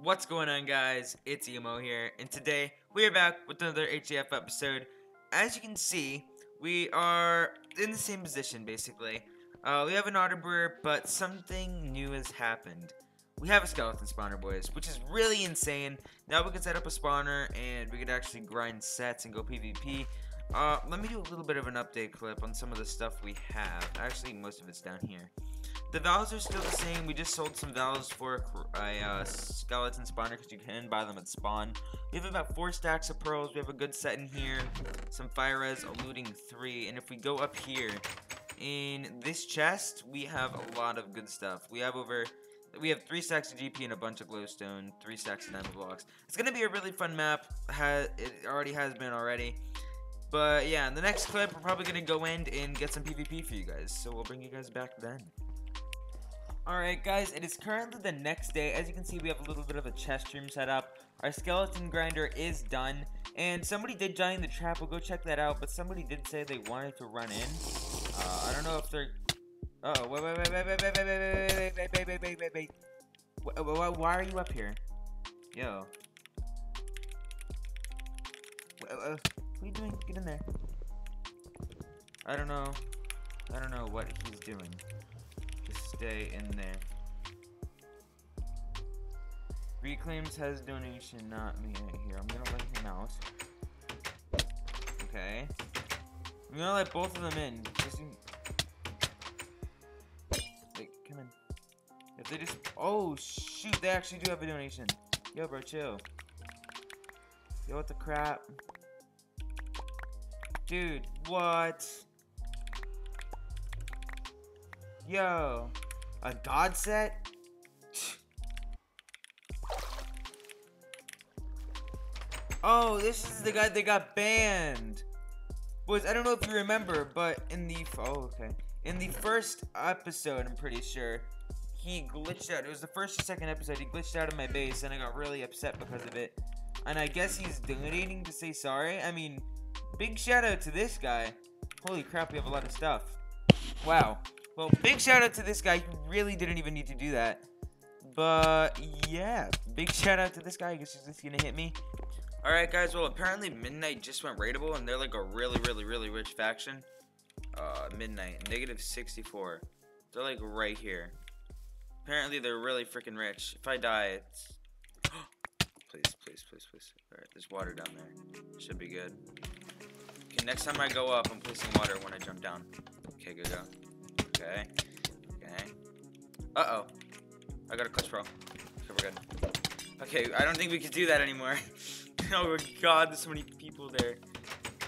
What's going on guys? It's Eimoh here, and today we are back with another HCF episode. As you can see, we are in the same position basically. Uh, we have an auto brewer, but something new has happened. We have a skeleton spawner, boys, which is really insane. Now we can set up a spawner, and we could actually grind sets and go PvP. Uh, let me do a little bit of an update clip on some of the stuff we have. Actually, most of it's down here. The valves are still the same. We just sold some valves for a, a uh, skeleton spawner because you can buy them at spawn. We have about four stacks of pearls. We have a good set in here. Some fire res, looting three. And if we go up here, in this chest, we have a lot of good stuff. We have over we have three stacks of GP and a bunch of glowstone, three stacks of diamond blocks. It's gonna be a really fun map. Ha it already has been already. But yeah, in the next clip, we're probably gonna go in and get some PvP for you guys. So we'll bring you guys back then. Alright guys, it is currently the next day. As you can see, we have a little bit of a chest room set up. Our skeleton grinder is done. And somebody did join the trap. We'll go check that out. But somebody did say they wanted to run in. Uh, I don't know if they're... Uh oh, wait, wait, wait, wait, wait, wait, wait, wait, wait, wait, wait, wait, wait, wait. Why are you up here? Yo. What are you doing? Get in there. I don't know. I don't know what he's doing stay in there. Reclaims has donation, not me right here. I'm gonna let him out. Okay. I'm gonna let both of them in. Just in... Wait, come in. If they just... Oh, shoot, they actually do have a donation. Yo, bro, chill. Yo, what the crap? Dude, what? Yo. A god set? Oh, this is the guy that got banned. Boys, I don't know if you remember, but in the oh okay, in the first episode, I'm pretty sure he glitched out. It was the first or second episode. He glitched out of my base, and I got really upset because of it. And I guess he's donating to say sorry. I mean, big shout out to this guy. Holy crap, we have a lot of stuff. Wow. Well, big shout out to this guy. He really didn't even need to do that. But, yeah. Big shout out to this guy. I guess he's just gonna hit me. Alright, guys. Well, apparently Midnight just went raidable, and they're like a really, really, really rich faction. Uh, Midnight. Negative 64. They're like right here. Apparently, they're really freaking rich. If I die, it's... please, please, please, please. Alright, there's water down there. Should be good. Okay, next time I go up, I'm placing water when I jump down. Okay, good go. Okay. Okay. Uh-oh. I got a clutch pro. Okay, we're good. Okay, I don't think we can do that anymore. oh my god, there's so many people there.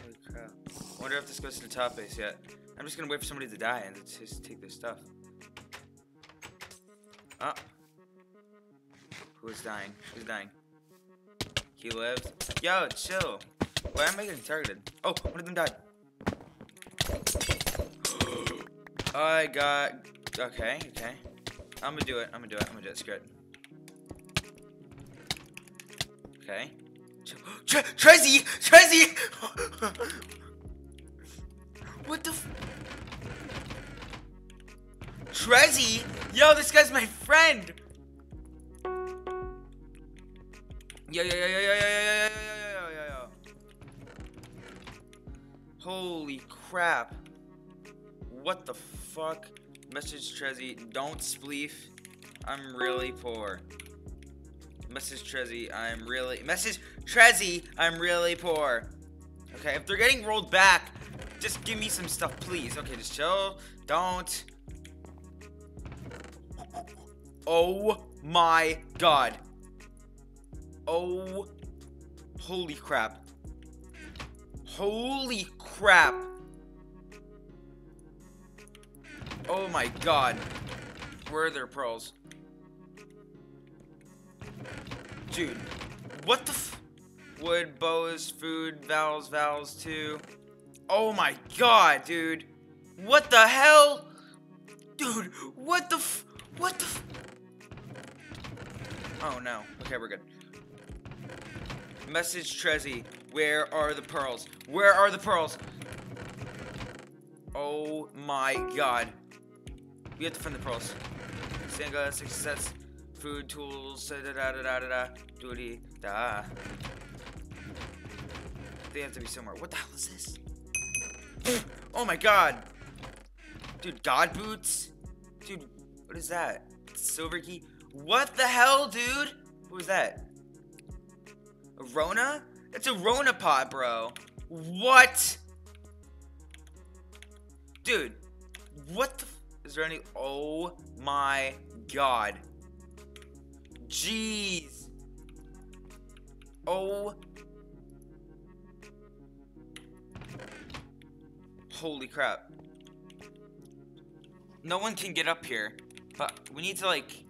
Holy crap. I wonder if this goes to the top base yet. I'm just gonna wait for somebody to die and just take their stuff. Oh. Who is dying? Who's dying? He lives? Yo, chill. Why am I getting targeted? Oh, one of them died. I got... Okay, okay. I'm gonna do it. I'm gonna do it. I'm gonna do it. Screw it. Okay. Tre Trezzy! Trezzy! what the f Trezzy? Yo, this guy's my friend! Yo, yo, yo, yo, yo, yo, yo, yo, yo, yo, yo, yo. Holy crap. What the fuck? Message Trezzy, don't spleef. I'm really poor. Message Trezzy, I'm really... Message Trezzy, I'm really poor. Okay, if they're getting rolled back, just give me some stuff, please. Okay, just chill. Don't. Oh my god. Oh. Holy crap. Holy crap. Oh my god. Where are their pearls? Dude, what the f- Wood, bows, food, vowels, vowels too. Oh my god, dude. What the hell? Dude, what the f- What the f- Oh no. Okay, we're good. Message Trezzy. Where are the pearls? Where are the pearls? Oh my god. We have to find the pearls. Sanga, six sets. Food tools. Da da da da da da. Doody da. They have to be somewhere. What the hell is this? oh my god. Dude, God boots? Dude, what is that? Silver key? What the hell, dude? What was that? A Rona? It's a Rona pot, bro. What? Dude, what the is there any oh my god. Jeez. Oh Holy crap. No one can get up here. But we need to like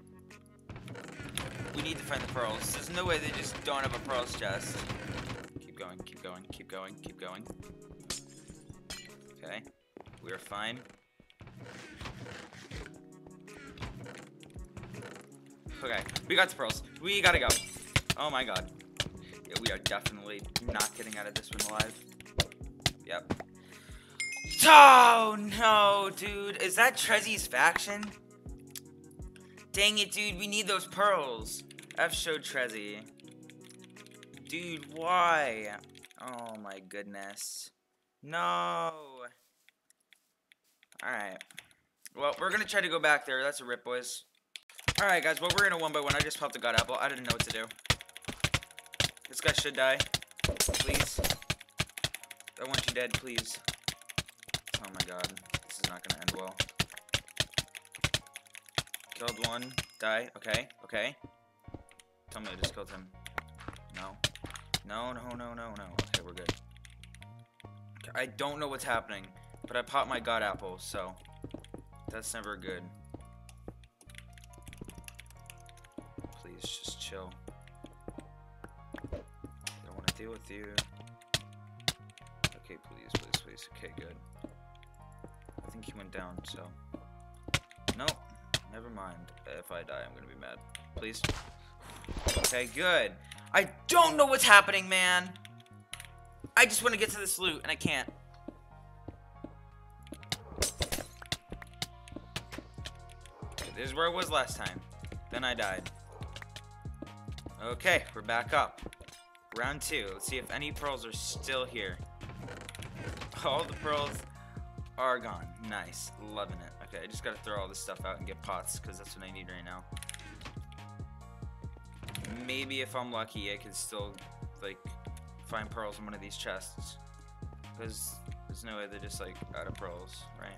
we need to find the pearls. There's no way they just don't have a pearls chest. Keep going, keep going, keep going, keep going. Okay. We are fine. Okay, we got the pearls. We gotta go. Oh my god. Yeah, we are definitely not getting out of this one alive. Yep. Oh no, dude. Is that Trezzy's faction? Dang it, dude. We need those pearls. F showed Trezzy. Dude, why? Oh my goodness. No. Alright. Well, we're gonna try to go back there. That's a rip, boys. Alright, guys. Well, we're in a one by one. I just popped the god apple. I didn't know what to do. This guy should die. Please. I want you dead, please. Oh my god. This is not gonna end well. Killed one. Die. Okay. Okay. Tell me I just killed him. No. No, no, no, no, no. Okay, we're good. I don't know what's happening, but I popped my god apple, so that's never good. Please, just chill. Don't want to deal with you. Okay, please, please, please. Okay, good. I think he went down, so... Nope. Never mind. If I die, I'm gonna be mad. Please. Okay, good. I don't know what's happening, man. I just want to get to this loot, and I can't. This is where I was last time. Then I died. Okay, we're back up. Round two. Let's see if any pearls are still here. All the pearls are gone. Nice. Loving it. Okay, I just gotta throw all this stuff out and get pots, because that's what I need right now. Maybe if I'm lucky, I can still, like, find pearls in one of these chests. Because there's no way they're just, like, out of pearls, right?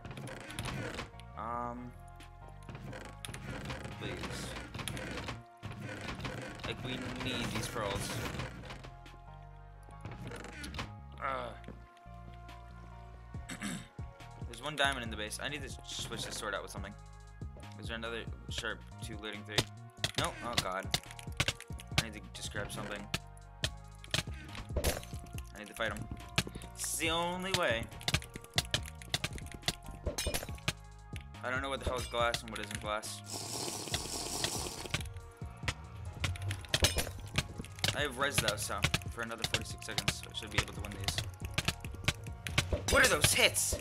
Um... Please. Like, we need these pearls. Uh. There's one diamond in the base. I need to switch this sword out with something. Is there another sharp two looting three? Nope. Oh god. I need to just grab something. I need to fight him. It's the only way. I don't know what the hell is glass and what isn't glass. I have res though, so for another 46 seconds, I should be able to win these. What are those hits?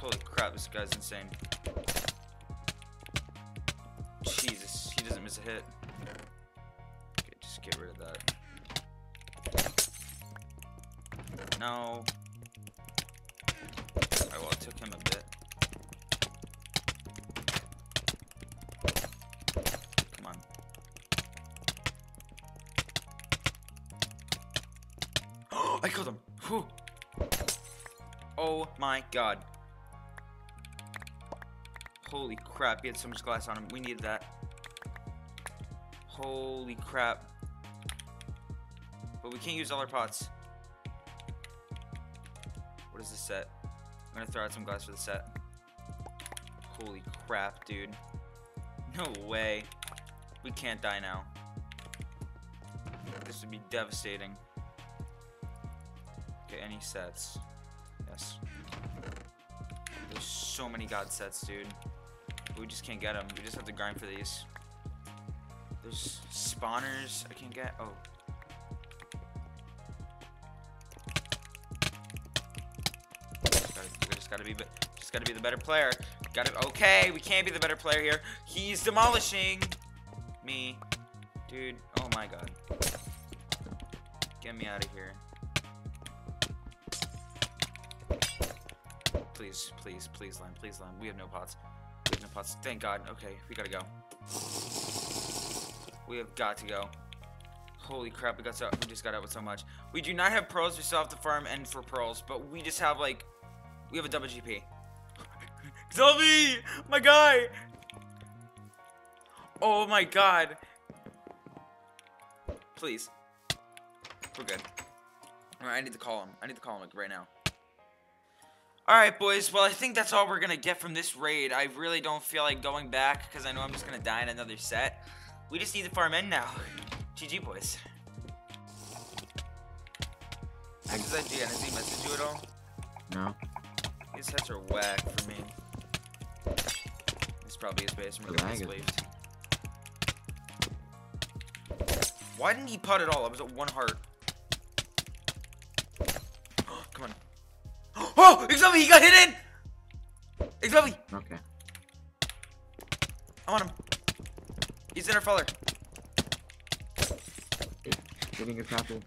Holy crap, this guy's insane. Jesus, he doesn't miss a hit. Okay, just get rid of that. No. Alright, well, it took him a bit. I killed him! Whew. Oh my god. Holy crap, he had so much glass on him. We needed that. Holy crap. But we can't use all our pots. What is this set? I'm gonna throw out some glass for the set. Holy crap, dude. No way. We can't die now. This would be devastating. Okay, any sets? Yes. There's so many god sets, dude. We just can't get them. We just have to grind for these. There's spawners I can get. Oh. Just gotta, just gotta be, just gotta be the better player. Got it. Okay, we can't be the better player here. He's demolishing me. Dude, oh my god. Get me out of here. Please, please, please land, please land. We have no pots. We have no pots. Thank God. Okay, we gotta go. We have got to go. Holy crap, we got so we just got out with so much. We do not have pearls, we still have to farm and for pearls, but we just have like we have a double GP. Zelby! My guy! Oh my god. Please. We're good. Alright, I need to call him. I need to call him like right now. Alright, boys. Well, I think that's all we're gonna get from this raid. I really don't feel like going back because I know I'm just gonna die in another set. We just need to farm in now. GG, boys. Is that GN? Has he messaged you at all? No. These sets are whack for me. This probably his base. I'm really lag. Why didn't he putt at all? I was at one heart. Oh! Exobi, he got hit in! Exobi! Okay. I'm on him. He's in our feller. Getting a couple.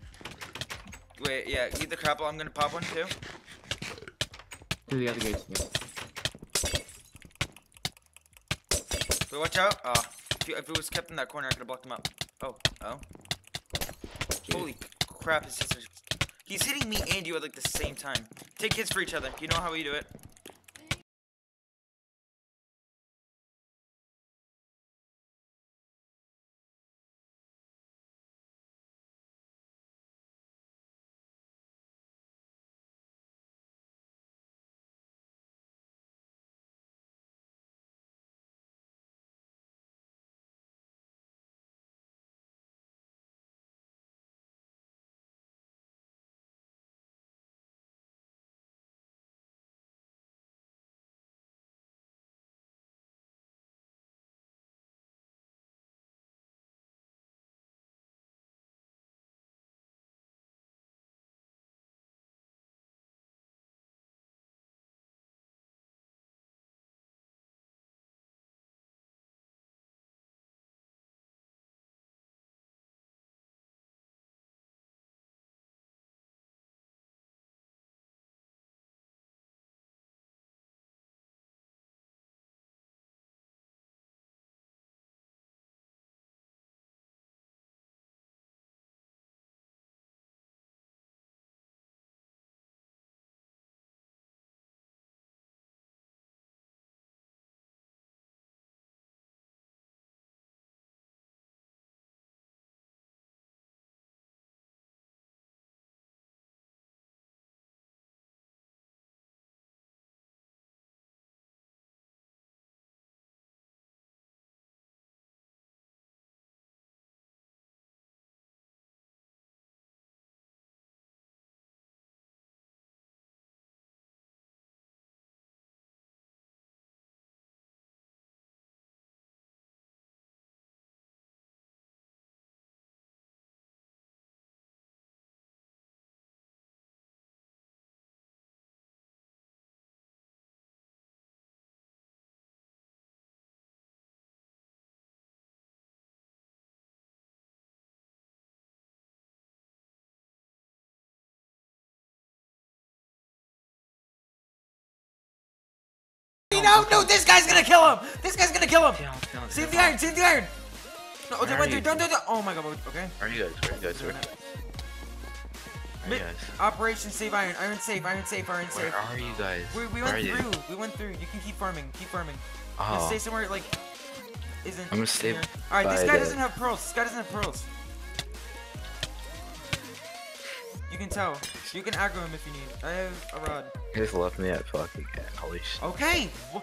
Wait, yeah, eat the crapple. I'm gonna pop one too. To the other gates. Yeah. Wait, watch out. Uh, if, you, if it was kept in that corner, I could have blocked him up. Oh, oh. Holy crap, his. He's hitting me and you at like the same time. Take hits for each other. You know how we do it. No, no, this guy's gonna kill him! This guy's gonna kill him! Save the iron, save the iron! No, Where they are went through, don't do that! Oh my god, okay. Where are you guys? Where are you guys? Where, where are you guys? Operation save iron, iron safe, iron safe, iron Where are you guys? We, we Where went are you? through, we went through. You can keep farming, keep farming. Just Oh, stay somewhere like isn't. I'm gonna stay All right, this guy the- doesn't have pearls. This guy doesn't have pearls. You can tell. You can aggro him if you need. I have a rod. he just left me at fucking holy shit. Okay. Wha-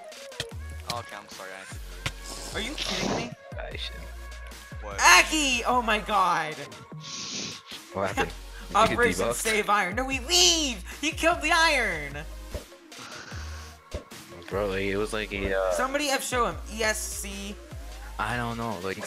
Oh, okay, I'm sorry. I Are you kidding me? I should. what? Aki! Oh my god. What happened? Did you Operation save iron. No, we leave. He killed the iron. Bro, like, it was like a, uh, Somebody F show him. ESC. I don't know, like,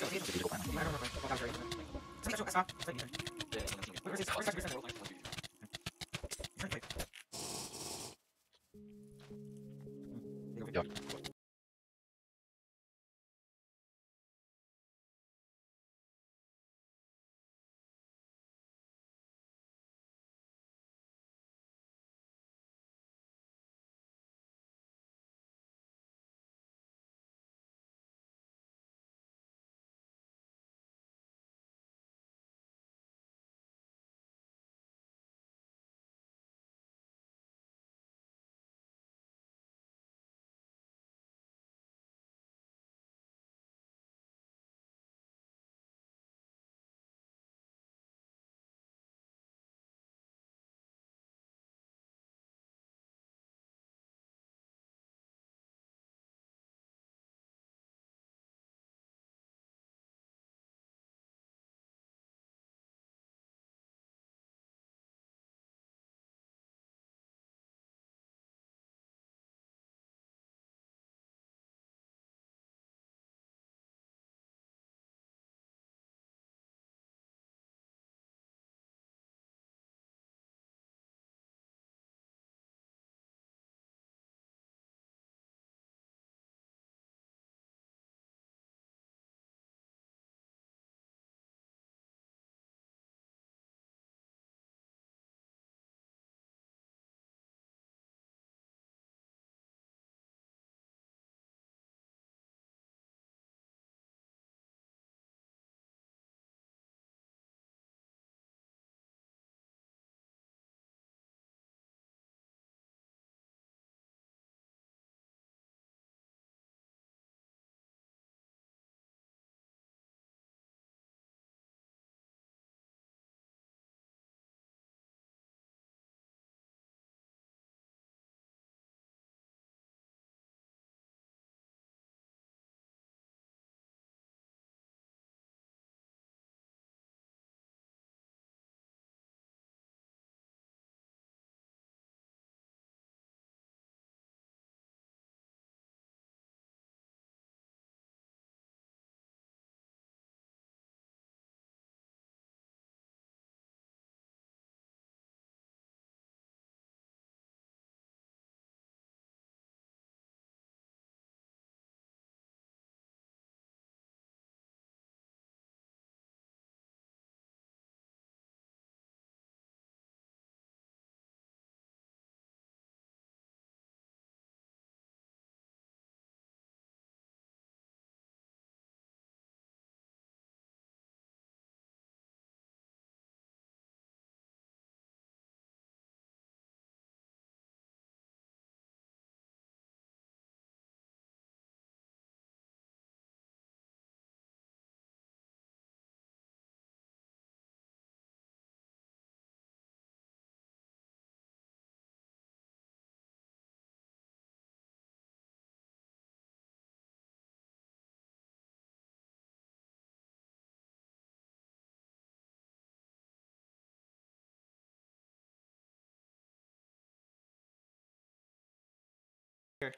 Here.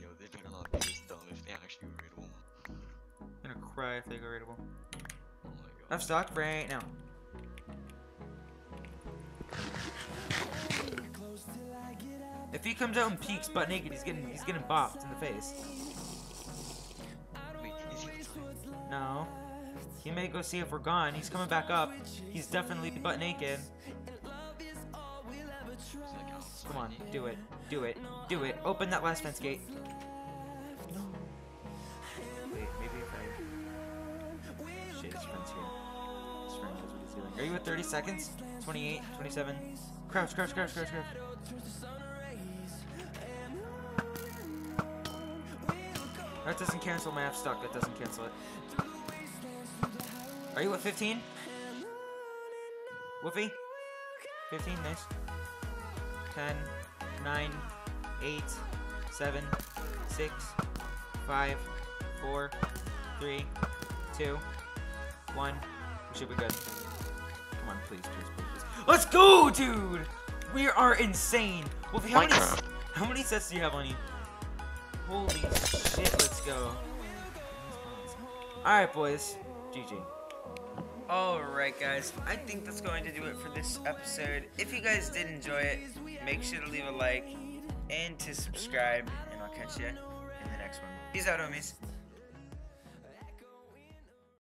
Yo, they're gonna not be this dumb if they actually. I'm gonna cry if they go raidable. Oh my god. Stock right now. If he comes out and peeks butt naked, he's getting he's getting bopped in the face. Wait, is he outside? No. He may go see if we're gone. He's coming back up. He's definitely butt naked. Is that outside? Come on, do it. Do it. Do it. Open that last fence gate. Wait, maybe if I... Shit, his friend's here. His friend knows what he's doing. Are you at 30 seconds? 28, 27? Crouch, crouch, crouch, crouch, crouch. That doesn't cancel my F stock. That doesn't cancel it. Are you at 15? Woofy? 15, nice. 10, 9, 8, 7, 6, 5, 4, 3, 2, 1. We should be good. Come on, please, please, please, please. Let's go, dude! We are insane. Woofy, how many, how many sets do you have on you? Holy shit, let's go. Alright, boys. GG. Alright, guys. I think that's going to do it for this episode. If you guys did enjoy it, make sure to leave a like and to subscribe, and I'll catch you in the next one. Peace out, homies.